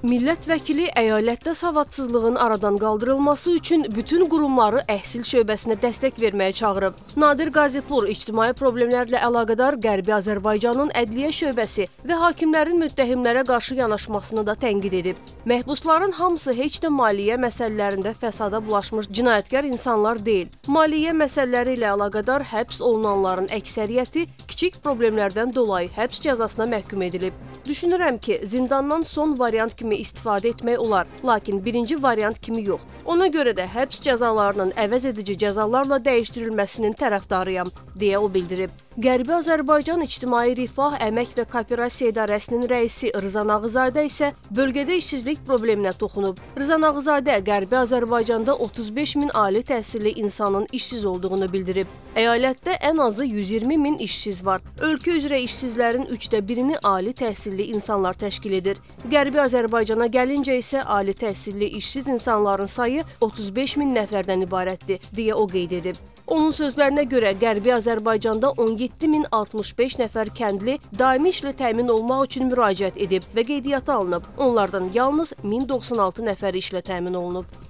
Millət vəkili əyalətdə savadsızlığın aradan qaldırılması üçün bütün qurumları əhsil şöbəsinə dəstək verməyə çağırıb. Nadir Qazipur ictimai problemlərlə əlaqədar Qərbi Azərbaycanın ədliyyə şöbəsi və hakimlərin müttəhimlərə qarşı yanaşmasını da tənqid edib. Məhbusların hamısı heç də maliyyə məsələlərində fəsada bulaşmış cinayətkar insanlar deyil. Maliyyə məsələləri ilə əlaqədar həbs olunanların əksəriyyəti kiçik problemlərdən dolayı həbs cəzasına məhkum edilib. Düşünürəm ki, zindandan son variant kimi istifadə etmək olar, lakin birinci variant kimi yox. Ona görə də həbs cəzalarının əvəz edici cəzalarla dəyişdirilməsinin tərəfdarıyam, deyə o bildirib. Qərbi Azərbaycan İctimai Rifah, Əmək və Kooperasiya İdarəsinin rəisi Rıza Nağızadə isə bölgədə işsizlik probleminə toxunub. Rıza Nağızadə Qərbi Azərbaycanda 35 min ali təhsilli insanın işsiz olduğunu bildirib. Əyalətdə ən azı 120 min işsiz var. Ölkə üzrə işsizlərin üçdə birini ali təhsilli insanlar təşkil edir. Qərbi Azərbaycana gəlincə isə ali təhsilli işsiz insanların sayı 35 min nəfərdən ibarətdir, deyə o qeyd edib. Onun sözlərinə görə Qərbi Azərbaycanda 17065 nəfər kəndli daimi işlə təmin olmaq üçün müraciət edib və qeydiyyata alınıb. Onlardan yalnız 1096 nəfər işlə təmin olunub.